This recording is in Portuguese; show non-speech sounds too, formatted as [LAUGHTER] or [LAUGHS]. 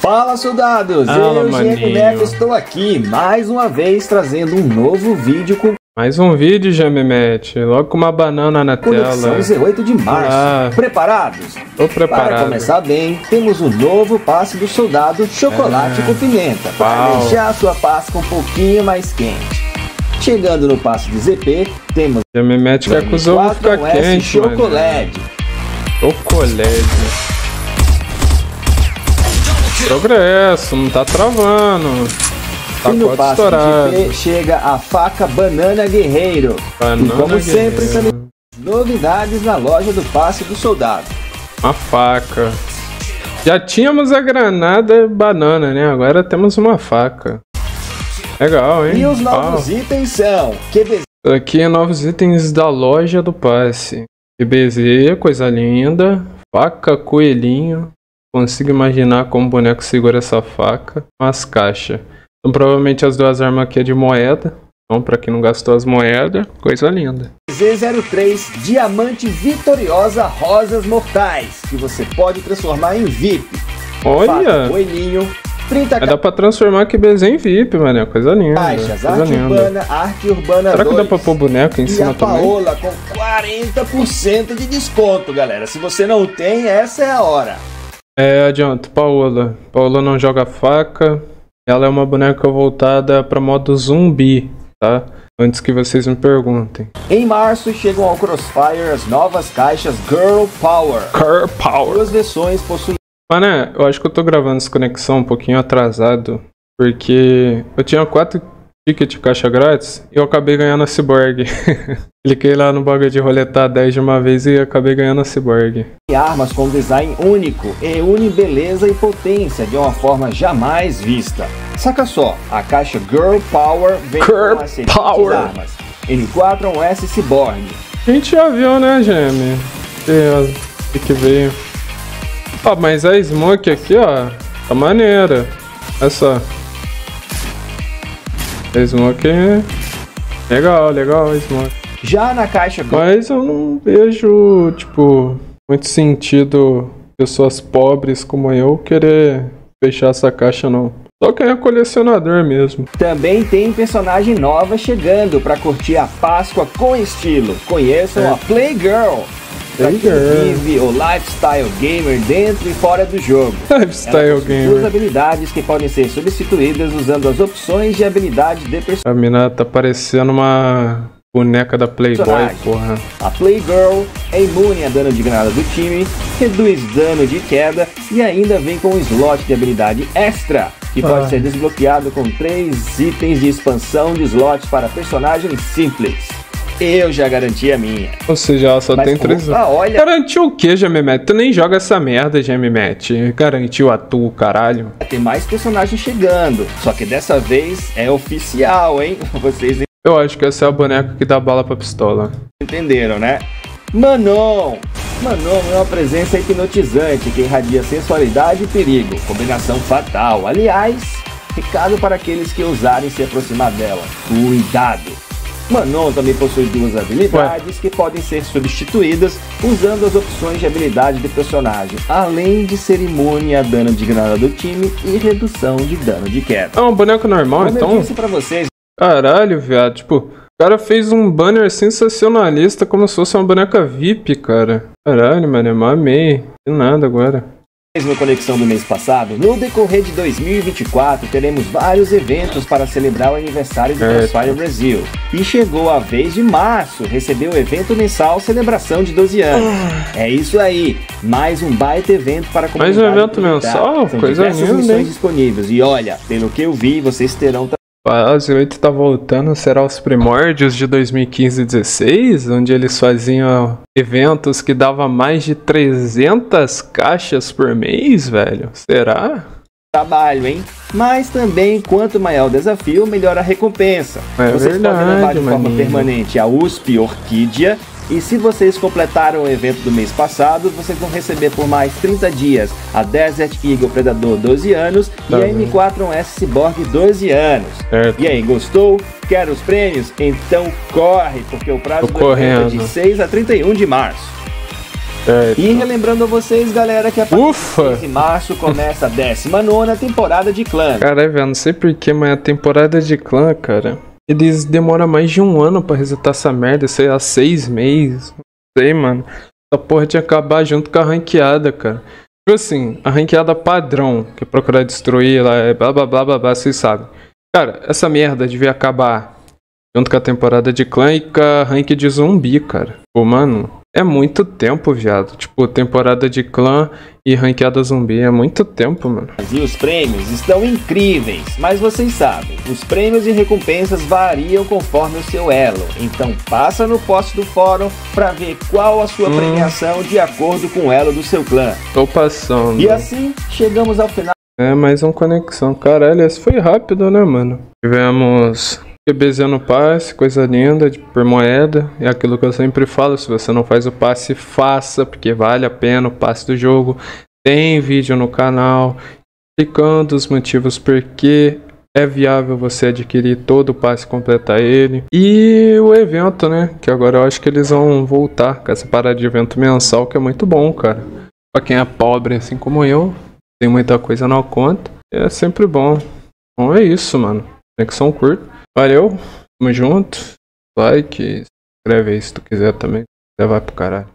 Fala, soldados! Fala, Eu, maninho. GM Neto, estou aqui mais uma vez trazendo um novo vídeo com Mais um vídeo, Jamimete. Logo com uma banana na conexão tela. 18 de março. Olá. Preparados? Tô Para preparado. começar bem, temos o novo passe do soldado chocolate É. com pimenta, para Uau. deixar a sua Páscoa um pouquinho mais quente. Chegando no passe de ZP, temos Jamimete que os ovos ficar 4S quentes, mano. chocolate. Chocolate. Progresso, não tá travando. Tá e no estourado. de chega a faca Banana Guerreiro. Banana e como sempre, guerreiro. também novidades na loja do passe do soldado. Uma faca. Já tínhamos a granada banana, né? Agora temos uma faca. Legal, hein? E os novos itens são QBZ Aqui é novos itens da loja do passe. BZ, coisa linda. Faca, coelhinho. Consigo imaginar como o boneco segura essa faca. Umas caixas. Então, provavelmente as duas armas aqui é de moeda. Então, pra quem não gastou as moedas, coisa linda. Z03 Diamante Vitoriosa Rosas Mortais, que você pode transformar em VIP. Olha! Coelhinho, 30 Aí dá pra transformar aqui BZ em VIP, mano. Coisa linda. caixas, Coisa arte linda. urbana, arte urbana Será que 2. dá pra pôr boneco em E cima a também? Paola com 40% de desconto, galera. Se você não tem, essa é a hora. É, adianta, Paola. Paola não joga faca. Ela é uma boneca voltada para modo zumbi, tá? Antes que vocês me perguntem. Em março chegam ao Crossfire as novas caixas Girl Power. Car Power. Duas versões possuem Mano, é, eu acho que eu tô gravando essa conexão um pouquinho atrasado. Porque eu tinha quatro tickets de caixa grátis e eu acabei ganhando a Cyborg. [LAUGHS] Cliquei lá no bagulho de roletar 10 de uma vez e acabei ganhando a Cyborg. armas com design único e une beleza e potência de uma forma jamais vista. Saca só, a caixa Girl Power vem Girl com as Power. armas. M4-1S Cyborg, A gente já viu, né, Gemi? Que, que, que veio. Ó, mas a Smoke aqui, ó, tá maneira. Olha só. Smoke é legal, legal Smoke. já na caixa Mas eu não vejo, tipo, muito sentido pessoas pobres como eu querer fechar essa caixa, não. Só quem é colecionador mesmo. também tem personagem nova chegando para curtir a Páscoa com estilo. Conheçam É. a Playgirl. Quem Playgirl. vive o lifestyle gamer dentro e fora do jogo. [LAUGHS] Lifestyle possui duas gamer. habilidades que podem ser substituídas usando as opções de habilidade de personagem. A mina tá parecendo uma boneca da Playboy, Personagem. porra. A Playgirl é imune a dano de granada do time, reduz dano de queda e ainda vem com um slot de habilidade extra, que pode Ah. ser desbloqueado com três itens de expansão de slots para personagens simples. Eu já garanti a minha. Ou seja, ela só Mas tem três opa, olha, Garantiu o que, Gemimete? Tu nem joga essa merda, Gemimete. Garantiu a tu, caralho. tem mais personagens chegando. Só que dessa vez é oficial, hein? [LAUGHS] Vocês Eu acho que essa é a boneca que dá bala pra pistola. entenderam, né? Manon! Manon é uma presença hipnotizante que irradia sensualidade e perigo, combinação fatal. Aliás, recado para aqueles que ousarem se aproximar dela: cuidado! Manon também possui duas habilidades que podem ser substituídas usando as opções de habilidade do personagem, além de ser imune a dano de granada do time e redução de dano de queda. É um boneco normal, Como eu então? disse pra vocês, Caralho, viado. Tipo, o cara fez um banner sensacionalista como se fosse uma boneca VIP, cara. Caralho, mano, eu amei. De nada agora. No Conexão do mês passado, no decorrer de 2024 teremos vários eventos para celebrar o aniversário do. Crossfire Brasil. E chegou a vez de março receber o evento mensal Celebração de 12 anos. É isso aí, mais um baita evento para a Ah. Mais um comunidade evento mensal? São Coisa diversas linda, missões hein? disponíveis. E olha, pelo que eu vi, vocês terão Fase 8 tá voltando, será os primórdios de 2015 e 16, onde eles faziam eventos que dava mais de 300 caixas por mês, velho? Será? trabalho, hein? Mas também, quanto maior o desafio, melhor a recompensa. É vocês podem levar verdade, de forma maninho. permanente a USP Orquídea. E se vocês completaram o evento do mês passado, vocês vão receber por mais 30 dias a Desert Eagle Predador 12 anos Tá e a bem. M4-1S Cyborg 12 anos. Certo. E aí, gostou? Quer os prêmios? Então corre, porque o prazo é de correndo. 6 a 31 de março. É, E relembrando a vocês, galera, que a partir Ufa! de março começa a 19 temporada de clã. Caralho, velho, não sei porquê, mas a temporada de clã, cara, eles demoram mais de um ano pra resetar essa merda, sei lá, seis meses. Não sei, mano. Essa porra tinha que acabar junto com a ranqueada, cara. Tipo assim, a ranqueada padrão, que procurar destruir lá, é blá blá blá blá blá, vocês sabem. Cara, essa merda devia acabar junto com a temporada de clã e com a rank de zumbi, cara. Pô, mano, é muito tempo, viado. Tipo, temporada de clã e ranqueada zumbi é muito tempo, mano. E os prêmios estão incríveis, mas vocês sabem, os prêmios e recompensas variam conforme o seu elo. Então passa no post do fórum pra ver qual a sua Hum. premiação de acordo com o elo do seu clã. Tô passando. E assim chegamos ao final. É, mais um conexão. Caralho, esse foi rápido, né, mano? Tivemos No passe, coisa linda, por moeda. É aquilo que eu sempre falo, se você não faz o passe, faça, porque vale a pena o passe do jogo. Tem vídeo no canal explicando os motivos por que é viável você adquirir todo o passe completar ele. E o evento, né? Que agora eu acho que eles vão voltar com essa parada de evento mensal, que é muito bom, cara. Pra quem é pobre assim como eu, tem muita coisa na conta. É sempre bom. Então é isso, mano. Conexão curta. Valeu. Tamo junto. Like. Escreve aí se tu quiser também. Você vai pro caralho.